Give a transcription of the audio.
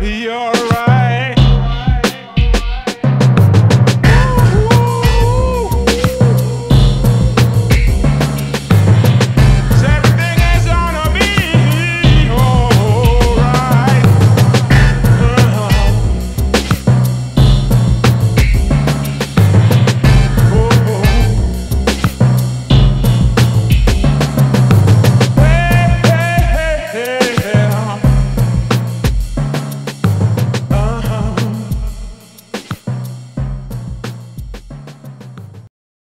be